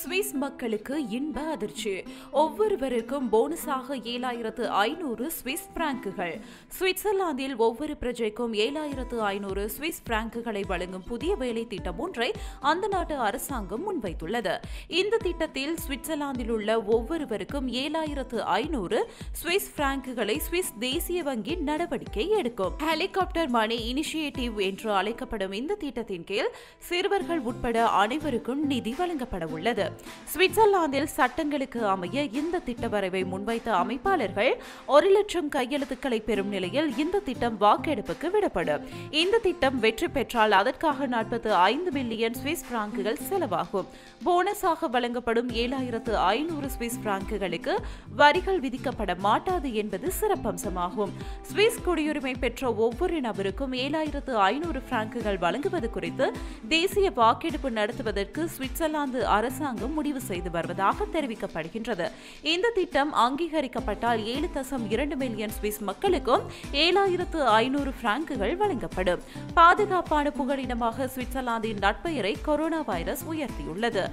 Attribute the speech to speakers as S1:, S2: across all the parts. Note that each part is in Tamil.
S1: சுவிஸ் மக்களுக்கு இன்ப அதிர்ச்சி. ஒவ்வொருவருக்கும் போனஸாக ஏழாயிரத்து ஐநூறு சுவிஸ் பிராங்குகள். சுவிட்சர்லாந்தில் ஒவ்வொரு பிரஜைக்கும் ஏழாயிரத்து ஐநூறு சுவிஸ் பிராங்குகளை வழங்கும் புதிய வேலை திட்டம் ஒன்றை அந்த நாட்டு அரசாங்கம் முன்வைத்துள்ளது. இந்த திட்டத்தில் சுவிட்சர்லாந்தில் உள்ள ஒவ்வொருவருக்கும் ஏழாயிரத்து ஐநூறு சுவிஸ் பிராங்குகளை சுவிஸ் தேசிய வங்கி நடவடிக்கை எடுக்கும். ஹெலிகாப்டர் மணி இனிஷியேட்டிவ் என்று அழைக்கப்படும் இந்த திட்டத்தின் கீழ் சிறுவர்கள் உட்பட அனைவருக்கும் நிதி வழங்கப்பட உள்ளது சுவிட்சர்லாந்தில் சட்டங்களுக்கு அமைய இந்த திட்டவரைவை முன்வைத்த அமைப்பாளர்கள் ஒரு லட்சம் கையெழுத்துக்களை பெறும் நிலையில் இந்த திட்டம் வாக்கெடுப்புக்கு விடப்படும். இந்த திட்டம் வெற்றி பெற்றால் அதற்காக நாற்பத்து ஐந்து மில்லியன் சுவிஸ் பிராங்குகள் செலவாகும். போனஸாக வழங்கப்படும் ஏழாயிரத்து ஐநூறு சுவிஸ் பிராங்குகளுக்கு வரிகள் விதிக்கப்பட மாட்டாது என்பது சிறப்பம்சமாகும். சுவிஸ் குடியுரிமை பெற்ற ஒவ்வொரு நபருக்கும் ஏழாயிரத்து ஐநூறு பிராங்குகள் வழங்குவது குறித்து தேசிய வாக்கெடுப்பு நடத்துவதற்கு சுவிட்சர்லாந்து அரசாங்கம் அரசாங்கம் முடிவு செய்து வருவதாக தெரிவிக்கப்படுகின்றது. இந்த திட்டம் அங்கீகரிக்கப்பட்டால் ஏழு தசம் இரண்டு மில்லியன் சுவிஸ் மக்களுக்கும் ஏழாயிரத்து ஐநூறு பிராங்குகள் வழங்கப்படும். பாதுகாப்பான புகலிடமாக சுவிட்சர்லாந்தின் நட்பெயரை கொரோனா வைரஸ் உயர்த்தியுள்ளது.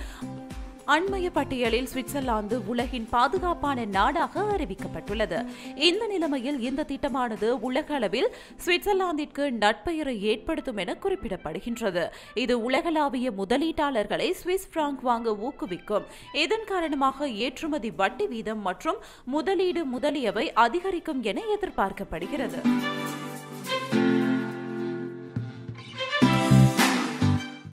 S1: அண்மைய பட்டியலில் சுவிட்சர்லாந்து உலகின் பாதுகாப்பான நாடாக அறிவிக்கப்பட்டுள்ளது. இந்த நிலைமையில் இந்த திட்டமானது உலக அளவில் சுவிட்சர்லாந்திற்கு நட்பெயரை ஏற்படுத்தும் என குறிப்பிடப்படுகின்றது. இது உலகளாவிய முதலீட்டாளர்களை சுவிஸ் பிராங்க் வாங்க ஊக்குவிக்கும். இதன் காரணமாக ஏற்றுமதி வட்டி வீதம் மற்றும் முதலீடு முதலியவை அதிகரிக்கும் என எதிர்பார்க்கப்படுகிறது.